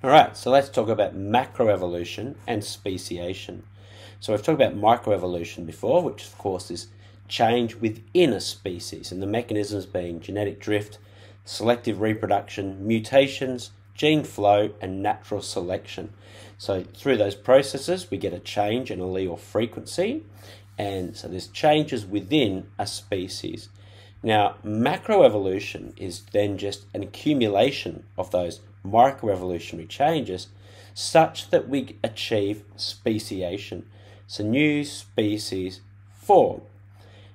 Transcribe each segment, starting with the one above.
All right, so let's talk about macroevolution and speciation. So we've talked about microevolution before, which of course is change within a species, and the mechanisms being genetic drift, selective reproduction, mutations, gene flow, and natural selection. So through those processes, we get a change in allele frequency, and so there's changes within a species. Now, macroevolution is then just an accumulation of those microevolutionary changes such that we achieve speciation. So new species form.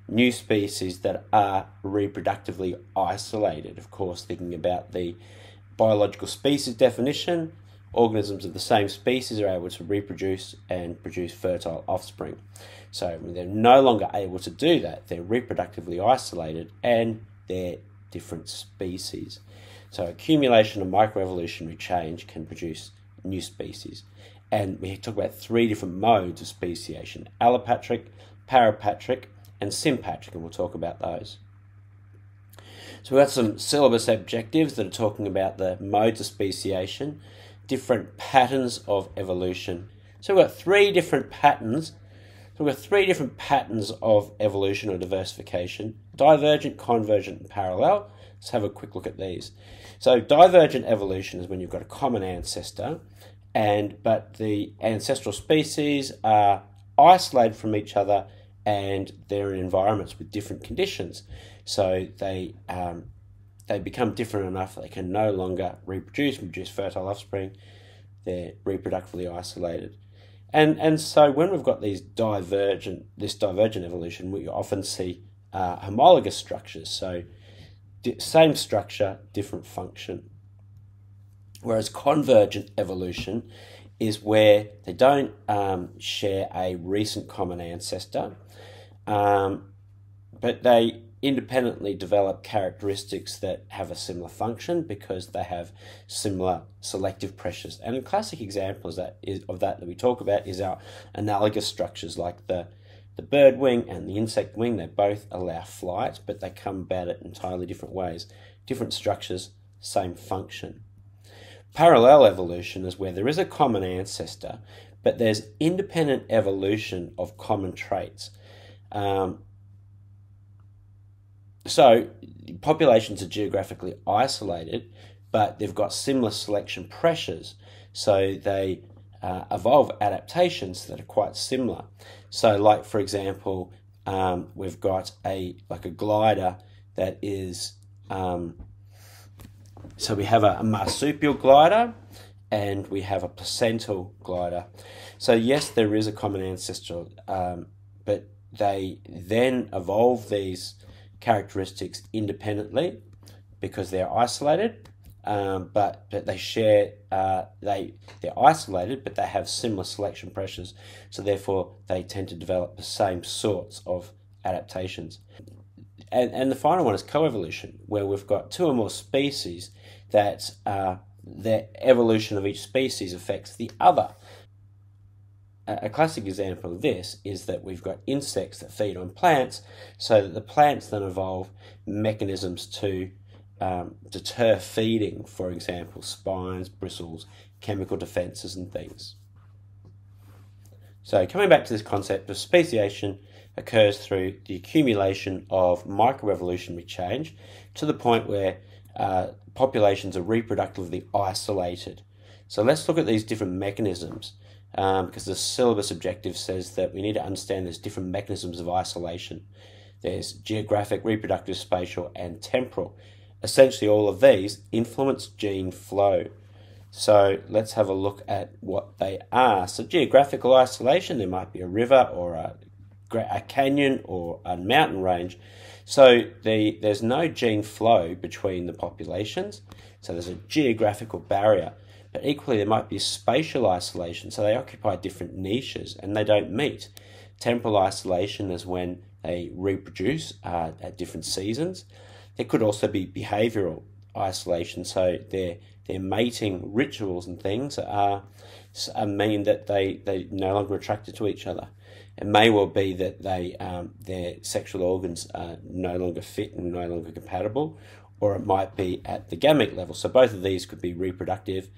New species that are reproductively isolated. Of course, thinking about the biological species definition, organisms of the same species are able to reproduce and produce fertile offspring. So when they're no longer able to do that, they're reproductively isolated and they're different species. So accumulation of microevolutionary change can produce new species. And we talk about three different modes of speciation allopatric, parapatric, and sympatric, and we'll talk about those. So we've got some syllabus objectives that are talking about the modes of speciation, different patterns of evolution. So we've got three different patterns. So we've got three different patterns of evolution or diversification divergent, convergent, and parallel. Let's have a quick look at these. So divergent evolution is when you've got a common ancestor, and but the ancestral species are isolated from each other and they're in environments with different conditions. So they um, they become different enough they can no longer reproduce produce fertile offspring. They're reproductively isolated. And, and so when we've got these divergent this divergent evolution, we often see uh, homologous structures. So same structure, different function. Whereas convergent evolution is where they don't um, share a recent common ancestor, um, but they independently develop characteristics that have a similar function because they have similar selective pressures. And a classic example is that is, of that that we talk about is our analogous structures like the the bird wing and the insect wing, they both allow flight, but they come about it entirely different ways. Different structures, same function. Parallel evolution is where there is a common ancestor, but there's independent evolution of common traits. Um, so populations are geographically isolated, but they've got similar selection pressures. So they uh, evolve adaptations that are quite similar. So, like for example, um, we've got a like a glider that is um, so we have a, a, marsupial glider and we have a placental glider. So yes, there is a common ancestor, um, but they then evolve these characteristics independently because they're isolated um, but but they share uh, they they're isolated, but they have similar selection pressures, so therefore they tend to develop the same sorts of adaptations. And and the final one is coevolution, where we've got two or more species that uh, the evolution of each species affects the other. A classic example of this is that we've got insects that feed on plants, so that the plants then evolve mechanisms to um, deter feeding, for example, spines, bristles, chemical defences, and things. So, coming back to this concept of speciation occurs through the accumulation of microevolutionary change to the point where uh, populations are reproductively isolated. So, let's look at these different mechanisms um, because the syllabus objective says that we need to understand there's different mechanisms of isolation. There's geographic, reproductive, spatial, and temporal essentially all of these influence gene flow. So let's have a look at what they are. So geographical isolation, there might be a river or a, a canyon or a mountain range. So the, there's no gene flow between the populations. So there's a geographical barrier. But equally, there might be spatial isolation. So they occupy different niches and they don't meet. Temporal isolation is when they reproduce uh, at different seasons. There could also be behavioural isolation, so their their mating rituals and things are, are mean that they they no longer attracted to each other. It may well be that they um, their sexual organs are no longer fit and no longer compatible, or it might be at the gamete level. So both of these could be reproductive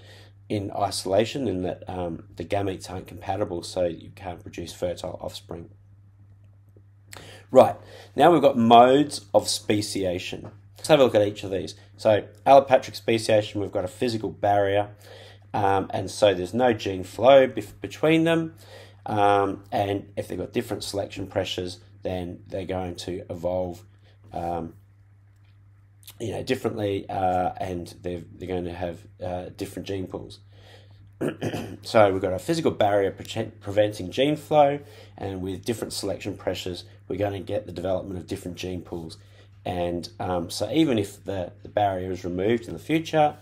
in isolation in that um, the gametes aren't compatible, so you can't produce fertile offspring. Right, now we've got modes of speciation. Let's have a look at each of these. So, allopatric speciation, we've got a physical barrier, um, and so there's no gene flow between them. Um, and if they've got different selection pressures, then they're going to evolve um, you know, differently, uh, and they're, they're going to have uh, different gene pools. so we've got a physical barrier pre- preventing gene flow, and with different selection pressures, we're going to get the development of different gene pools. And um, so even if the, the barrier is removed in the future,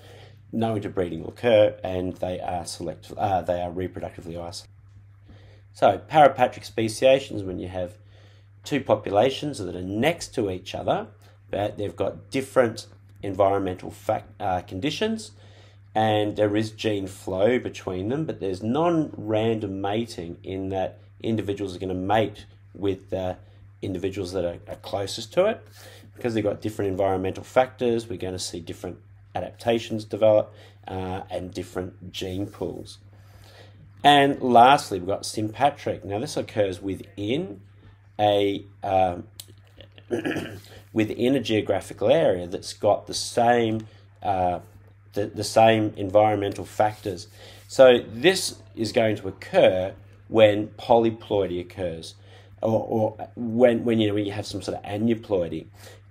no interbreeding will occur, and they are select uh, they are reproductively isolated. So parapatric speciation is when you have two populations that are next to each other but they've got different environmental fact, uh, conditions and there is gene flow between them, but there's non random mating in that individuals are going to mate with the individuals that are, are closest to it. Because they've got different environmental factors, we're going to see different adaptations develop uh, and different gene pools. And lastly, we've got sympatric. Now, this occurs within a um, within a geographical area that's got the same uh, the, the same environmental factors. So this is going to occur when polyploidy occurs, or, or when, when you know when you have some sort of aneuploidy,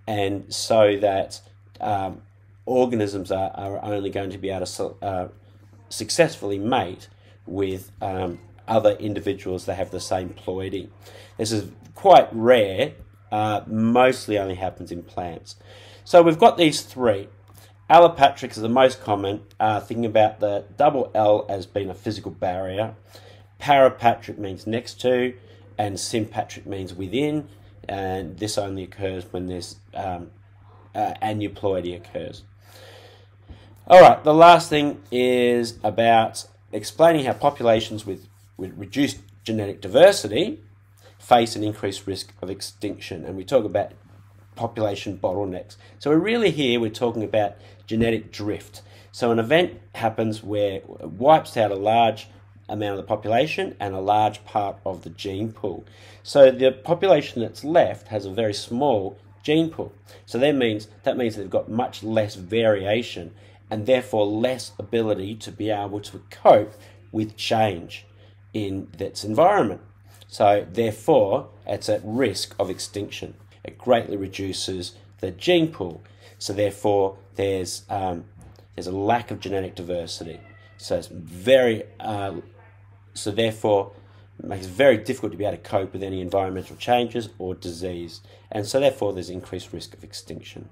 and so that um, organisms are, are only going to be able to uh, successfully mate with um, other individuals that have the same ploidy. This is quite rare uh, mostly only happens in plants. So we've got these three. Allopatric is the most common, uh, thinking about the double L as being a physical barrier. Parapatric means next to, and sympatric means within, and this only occurs when this um, uh, aneuploidy occurs. All right, the last thing is about explaining how populations with, with reduced genetic diversity face an increased risk of extinction. And we talk about population bottlenecks. So we're really here, we're talking about genetic drift. So an event happens where it wipes out a large amount of the population and a large part of the gene pool. So the population that's left has a very small gene pool. So that means that means they've got much less variation and therefore less ability to be able to cope with change in its environment. So, therefore, it's at risk of extinction. It greatly reduces the gene pool. So, therefore, there's um, there's a lack of genetic diversity. So, it's very uh, so therefore makes it very difficult to be able to cope with any environmental changes or disease, and so therefore there's increased risk of extinction.